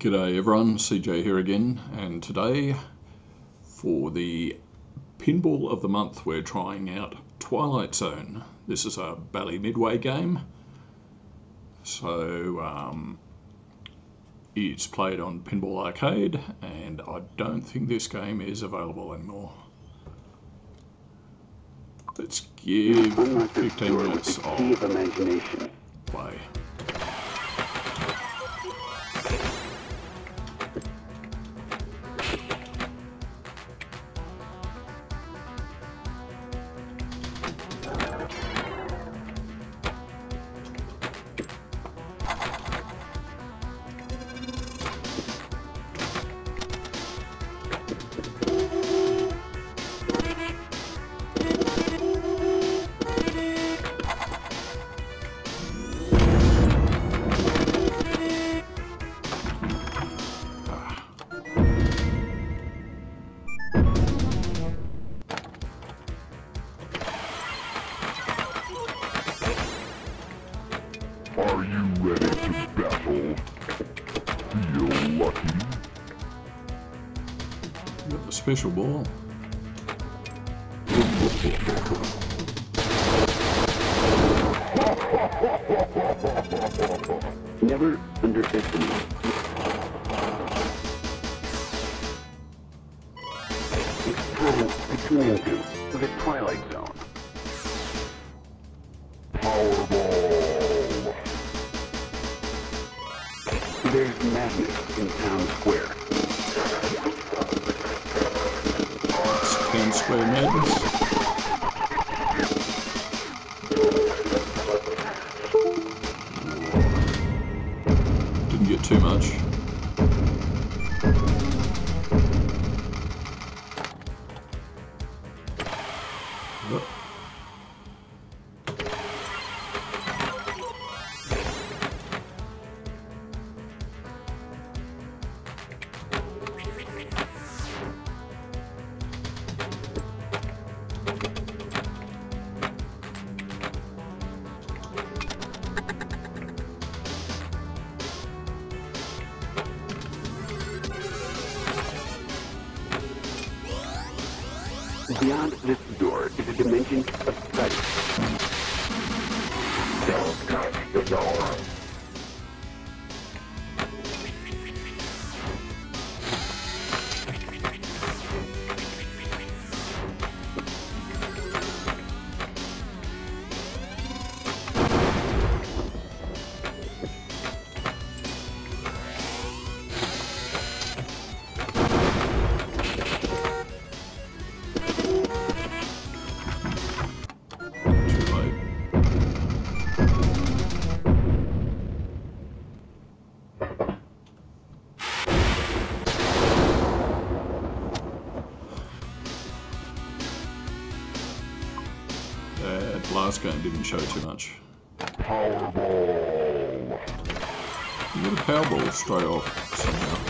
G'day everyone, CJ here again, and today for the pinball of the month we're trying out Twilight Zone. This is a Bally Midway game, so um, it's played on Pinball Arcade, and I don't think this game is available anymore. Let's give 15 minutes of imagination. Got the special ball. Never underestimate. To tune into the Twilight Zone. Powerball! There's madness in town square. It's 10 square meters. Didn't get too much. Beyond this door is a dimension of Game didn't show too much. Powerball! You got a Powerball straight off somehow.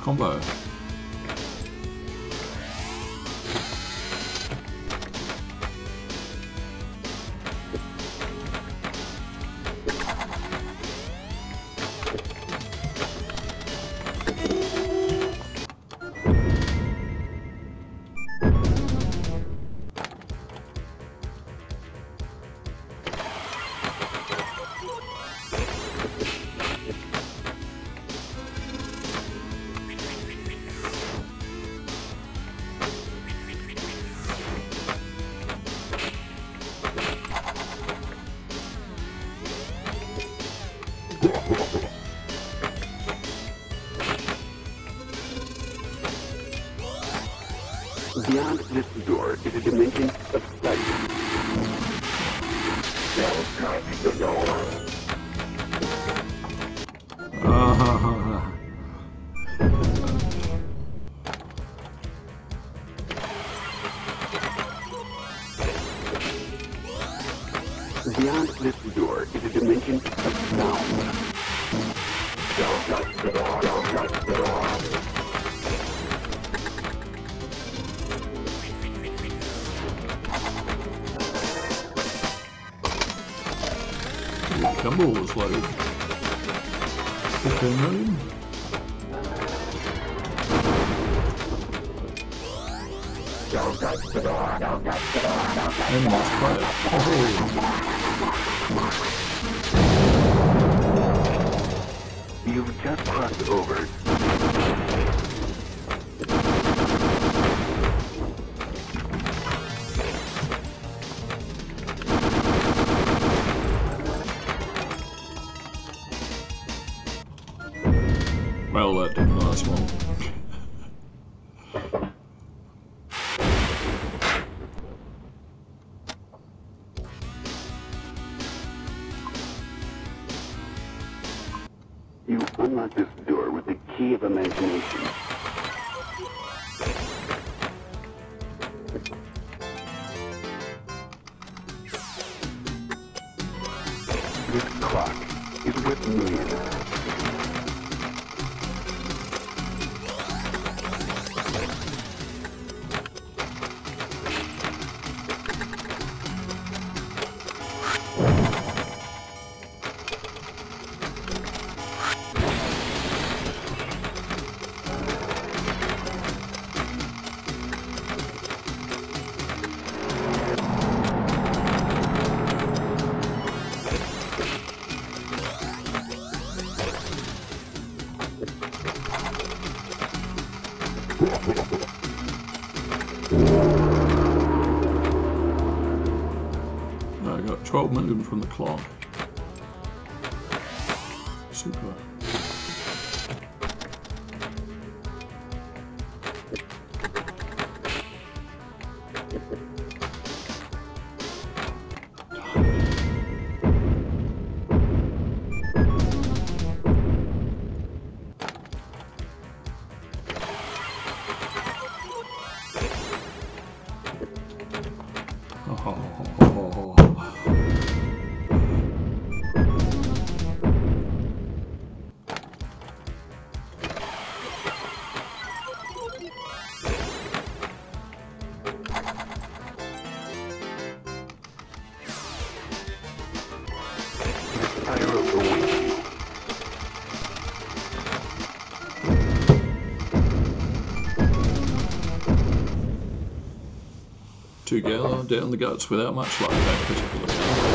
combo Beyond this door is a dimension of Beyond this door is a dimension of sound. Was loaded. 15 million. And let's. Oh, You've just crossed over. well, that didn't last long. I got 12 million from the clock. Super. Pyro. Two gal down the guts without much luck that particular game.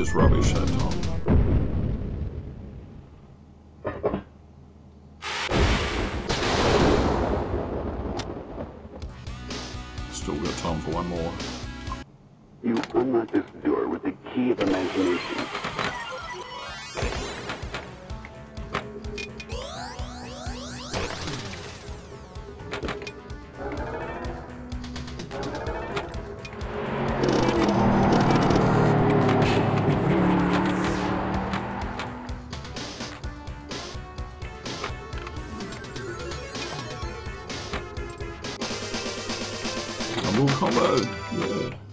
Just rubbish that Still got time for one more. You unlock this door with the key of imagination. Double combo. Yeah.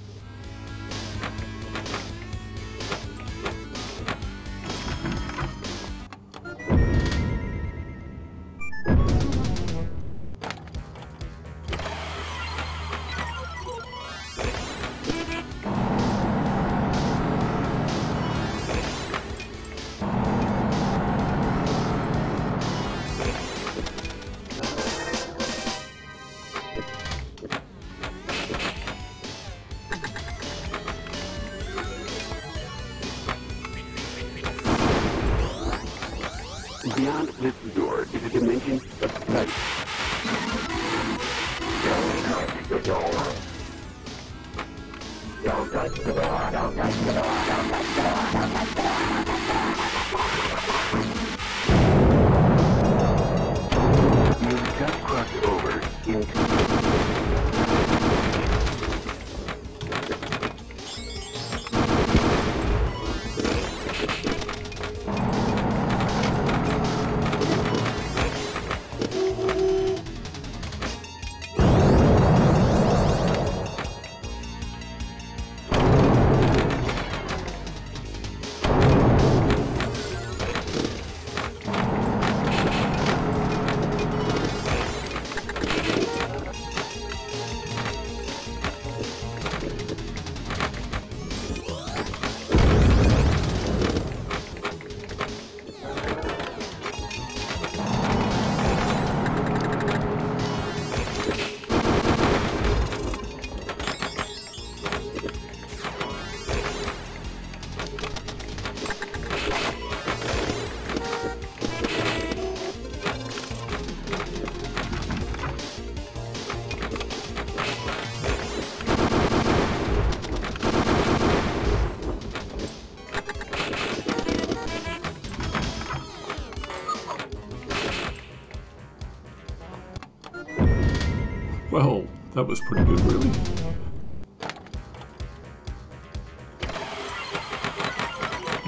That was pretty good, really.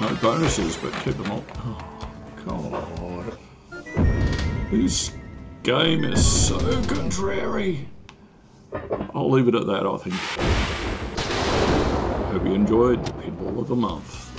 No bonuses, but keep them all. Oh, God. This game is so contrary. I'll leave it at that, I think. Hope you enjoyed the Pinball of the Month.